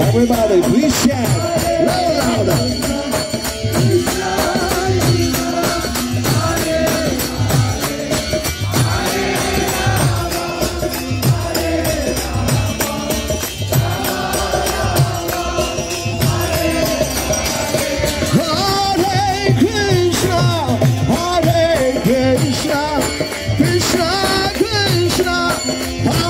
Everybody, please shout. Loud, louder. Krishna, Krishna, Krishna.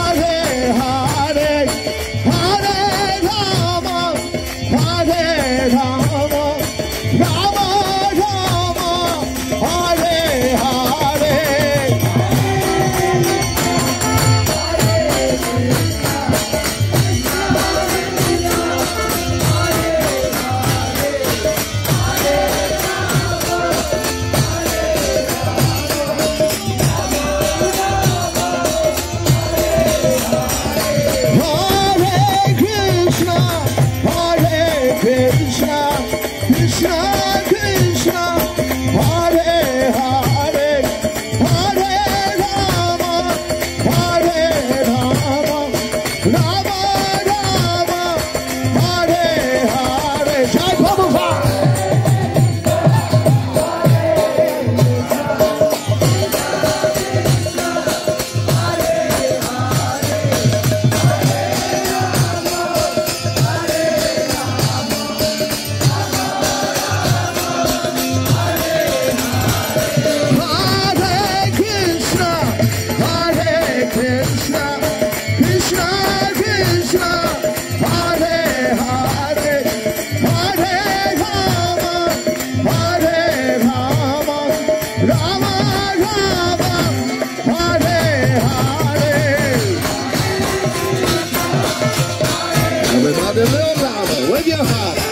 Olha, minha.